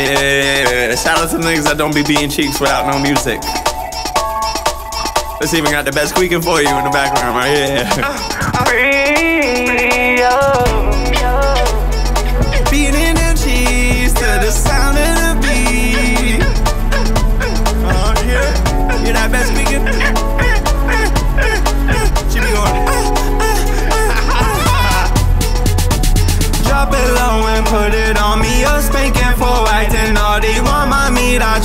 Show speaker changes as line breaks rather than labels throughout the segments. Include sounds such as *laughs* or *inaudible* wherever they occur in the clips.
Yeah, shout out to niggas that don't be being cheeks without no music. Let's even got the best squeaking for you in the background right here. *laughs* Oh,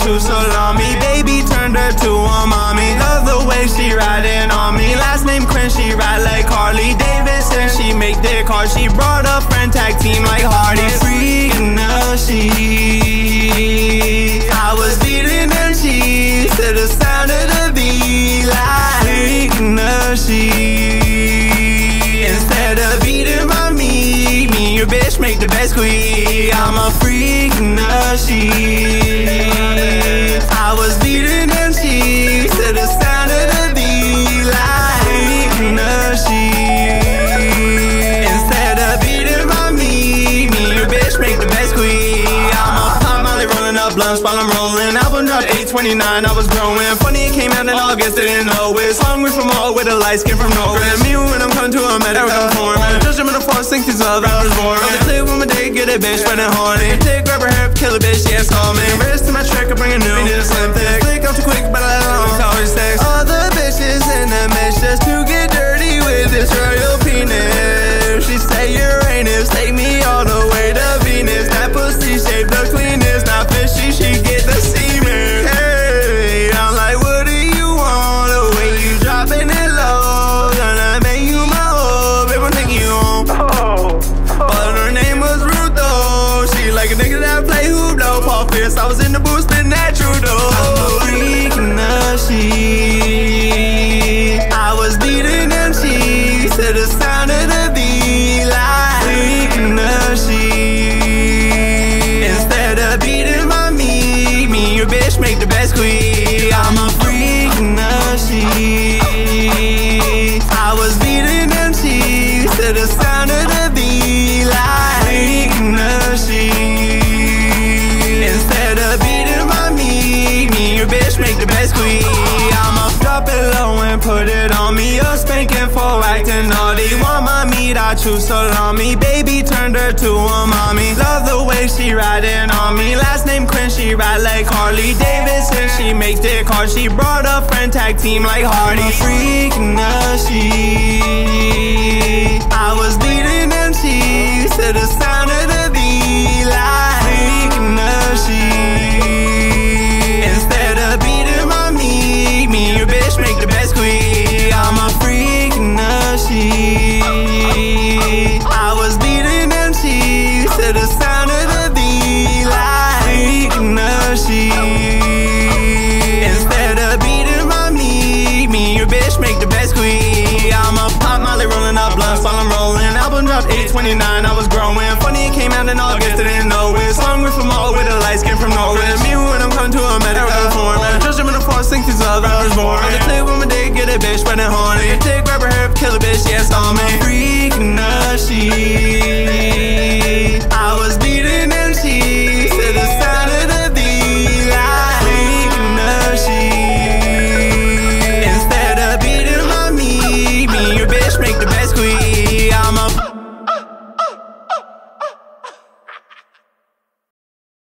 choose salami. Baby turned her to a mommy. Love the way she riding on me. Last name Quinn, she ride like Harley Davidson. She make their car. She brought a friend tag team like Hardy. Freaking up, she. I was them cheese to the sound make the best squeak. I'm a freak, she. I was beating them cheeks to the sound of the beat, like she. Instead of beating my meat, me your bitch make the best squeak. I'm a pop molly rolling up blunts while I'm rolling. Album dropped 829, I was growing. Funny, it came out in August, didn't know it. Hungry from all with a light skin from nowhere. Me when I'm coming to a medical form. Judge him in the force, think these other rappers born. Get a bitch, running horny. Take, grab her hair, kill a bitch, yeah, it's call me. Wrist to my track, I bring a new. Slim thick. Flick out too quick, but I don't always like a nigga that play hoop though. Paul Pierce, I was in the booth spin that true. I'm a freak in choose salami. Baby turned her to a mommy. Love the way she riding on me. Last name Quinn, she ride like Harley Davidson. She make their car. She brought a friend tag team like Hardy. A Freak blunts while I'm rolling. Album dropped 829, I was growing. Funny, it came out in August, didn't know it. Hungry from all with a light skin from nowhere. Me when I'm coming to a medical form. In the force, think these other rappers born. On the clip with my dick, get a bitch, running horny. Take, grab her hair, kill a bitch, yes, on me.